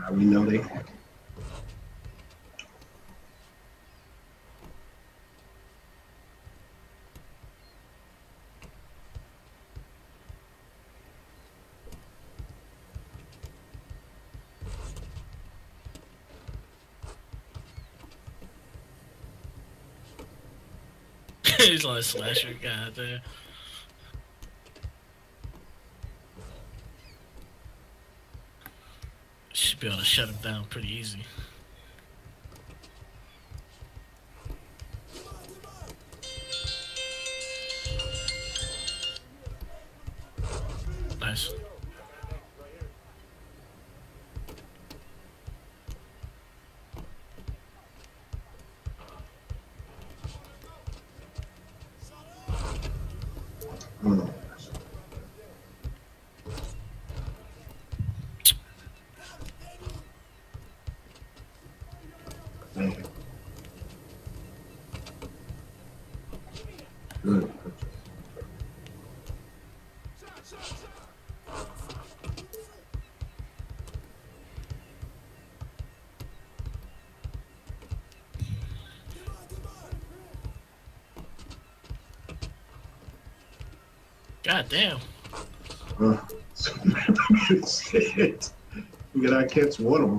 Now we know they. He's like slasher guy there. Be able to shut him down pretty easy. Nice. Mm. God damn. Uh, shit. We gotta catch one of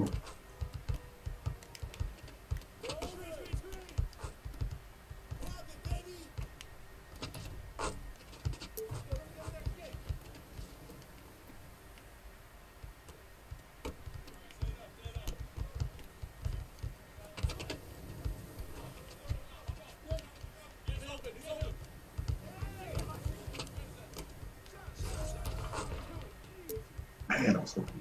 them.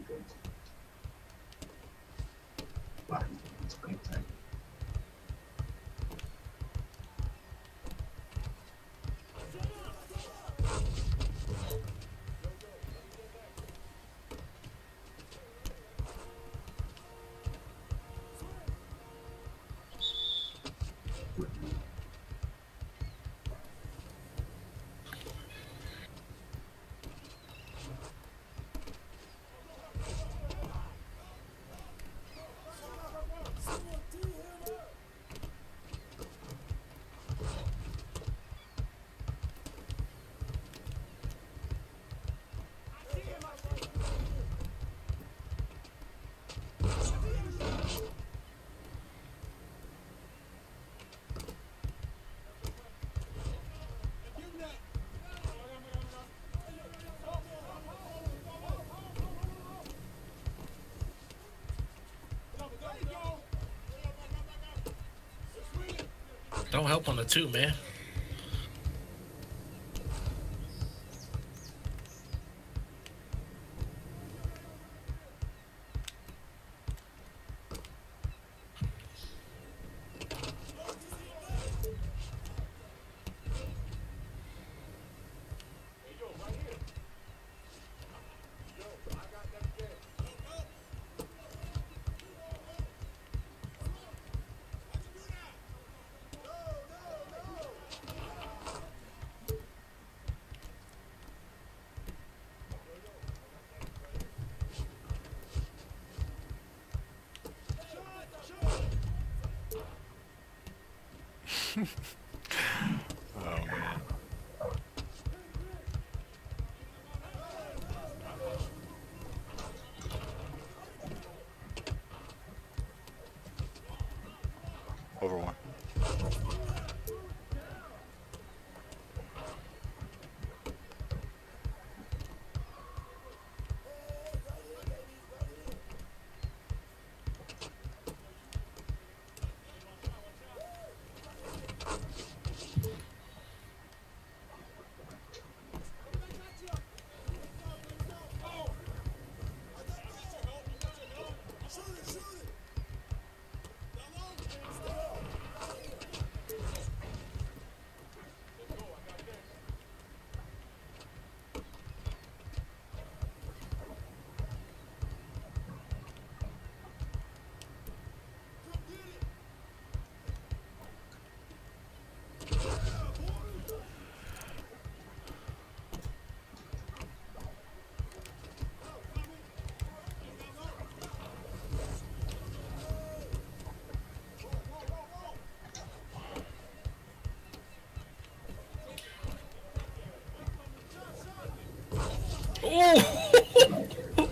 Don't help on the two, man. Over one. Oh!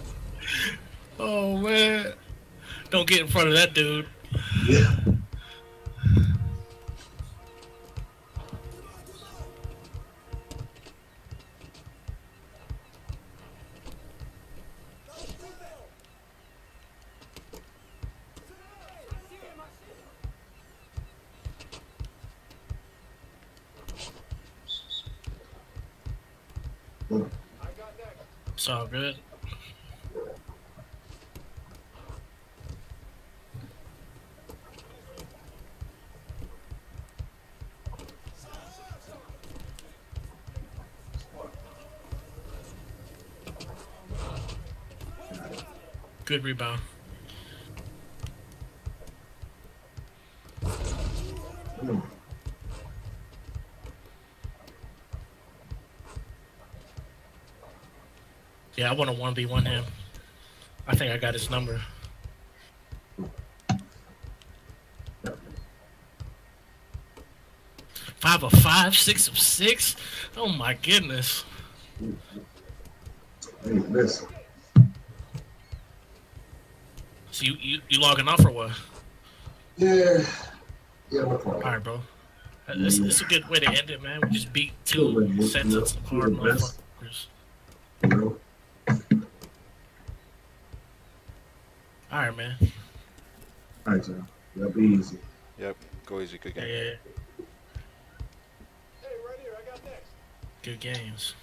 oh man! Don't get in front of that dude. Yeah. It's all good. Good rebound. mm. Yeah, I want to one v one him. I think I got his number. Five of five, six of six. Oh my goodness. Hey, listen. So you you, you logging off or what? Yeah. Yeah, no All problem. right, bro. It's, it's a good way to end it, man. We just beat two sets of some hard motherfuckers. You know? All right, man. All right, y'all. That'll be easy. Yep. Go easy. Good Yeah, game. yeah. yeah. Good games.